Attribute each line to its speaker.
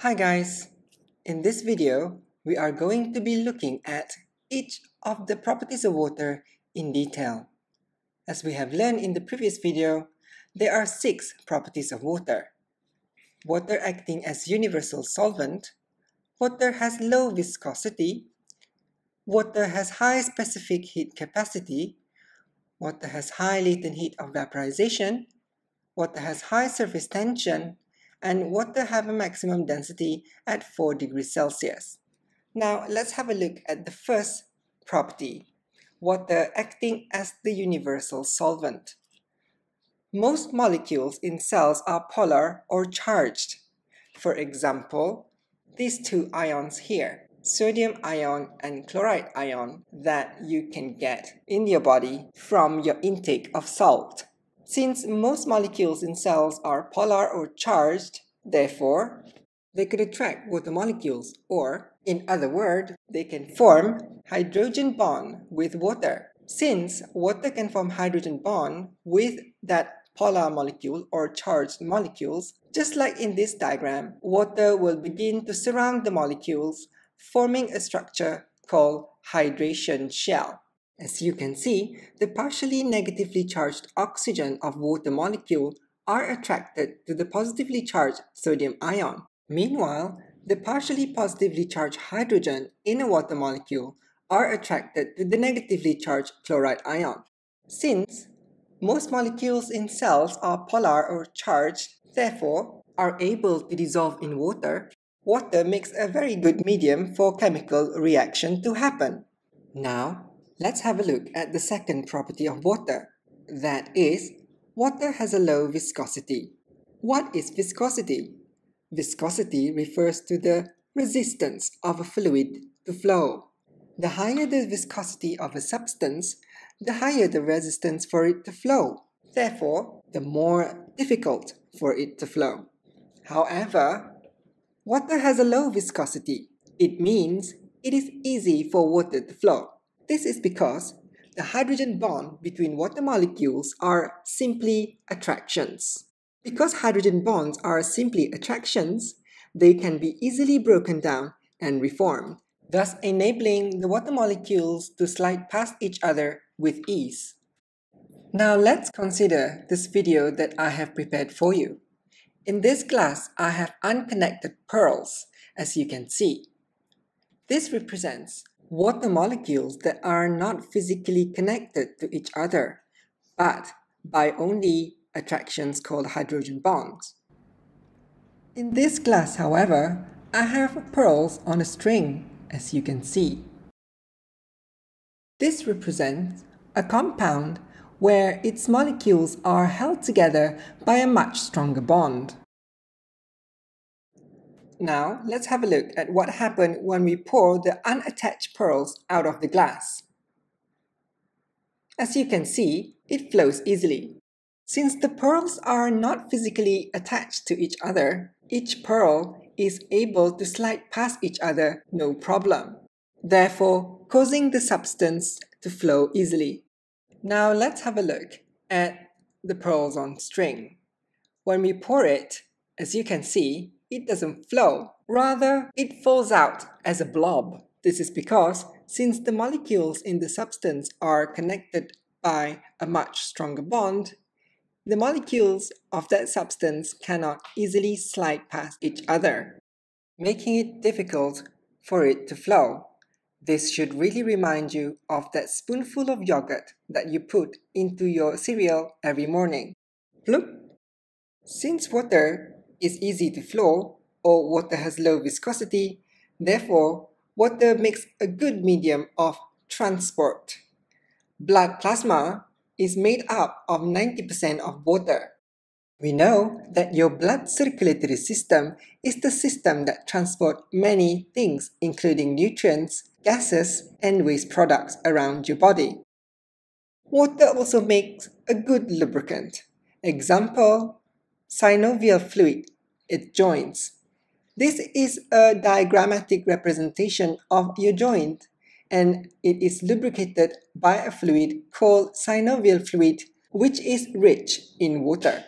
Speaker 1: Hi guys! In this video, we are going to be looking at each of the properties of water in detail. As we have learned in the previous video, there are six properties of water. Water acting as universal solvent, water has low viscosity, water has high specific heat capacity, water has high latent heat of vaporization, water has high surface tension, and water have a maximum density at 4 degrees Celsius. Now let's have a look at the first property, water acting as the universal solvent. Most molecules in cells are polar or charged. For example, these two ions here, sodium ion and chloride ion that you can get in your body from your intake of salt. Since most molecules in cells are polar or charged, therefore, they could attract water molecules or, in other words, they can form hydrogen bond with water. Since water can form hydrogen bond with that polar molecule or charged molecules, just like in this diagram, water will begin to surround the molecules, forming a structure called hydration shell. As you can see, the partially negatively charged oxygen of water molecule are attracted to the positively charged sodium ion. Meanwhile, the partially positively charged hydrogen in a water molecule are attracted to the negatively charged chloride ion. Since most molecules in cells are polar or charged, therefore are able to dissolve in water, water makes a very good medium for chemical reaction to happen. Now, Let's have a look at the second property of water. That is, water has a low viscosity. What is viscosity? Viscosity refers to the resistance of a fluid to flow. The higher the viscosity of a substance, the higher the resistance for it to flow. Therefore, the more difficult for it to flow. However, water has a low viscosity. It means it is easy for water to flow. This is because the hydrogen bond between water molecules are simply attractions. Because hydrogen bonds are simply attractions, they can be easily broken down and reformed, thus enabling the water molecules to slide past each other with ease. Now let's consider this video that I have prepared for you. In this glass, I have unconnected pearls, as you can see. This represents water molecules that are not physically connected to each other, but by only attractions called hydrogen bonds. In this glass, however, I have pearls on a string, as you can see. This represents a compound where its molecules are held together by a much stronger bond. Now, let's have a look at what happened when we pour the unattached pearls out of the glass. As you can see, it flows easily. Since the pearls are not physically attached to each other, each pearl is able to slide past each other no problem, therefore causing the substance to flow easily. Now let's have a look at the pearls on string. When we pour it, as you can see, it doesn't flow. Rather, it falls out as a blob. This is because since the molecules in the substance are connected by a much stronger bond, the molecules of that substance cannot easily slide past each other, making it difficult for it to flow. This should really remind you of that spoonful of yogurt that you put into your cereal every morning. Look, since water is easy to flow or water has low viscosity. Therefore, water makes a good medium of transport. Blood plasma is made up of 90% of water. We know that your blood circulatory system is the system that transports many things including nutrients, gases, and waste products around your body. Water also makes a good lubricant. Example, synovial fluid, its joints. This is a diagrammatic representation of your joint and it is lubricated by a fluid called synovial fluid which is rich in water.